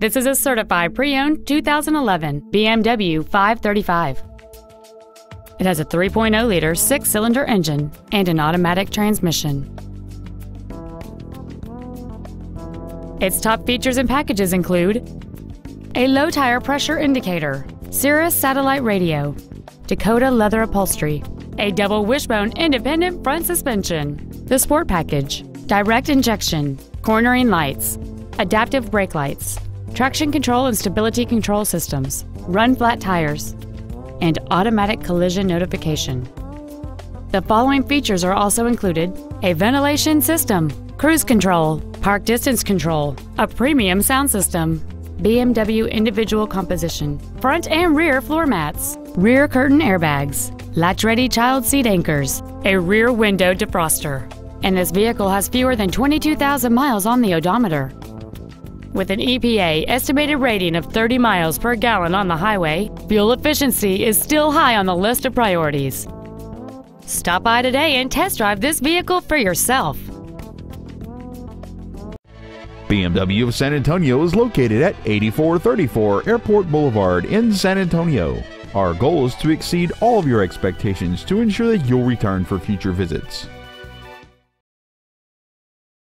This is a certified pre-owned 2011 BMW 535. It has a 3.0-liter six-cylinder engine and an automatic transmission. Its top features and packages include a low tire pressure indicator, Sirius satellite radio, Dakota leather upholstery, a double wishbone independent front suspension, the sport package, direct injection, cornering lights, adaptive brake lights, traction control and stability control systems, run flat tires, and automatic collision notification. The following features are also included a ventilation system, cruise control, park distance control, a premium sound system, BMW individual composition, front and rear floor mats, rear curtain airbags, latch-ready child seat anchors, a rear window defroster, and this vehicle has fewer than 22,000 miles on the odometer. With an EPA estimated rating of 30 miles per gallon on the highway, fuel efficiency is still high on the list of priorities. Stop by today and test drive this vehicle for yourself. BMW of San Antonio is located at 8434 Airport Boulevard in San Antonio. Our goal is to exceed all of your expectations to ensure that you'll return for future visits.